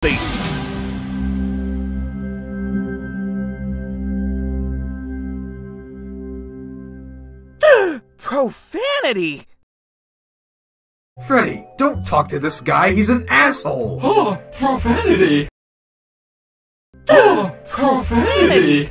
Profanity! Freddy, don't talk to this guy, he's an asshole! Oh, profanity! Oh, profanity!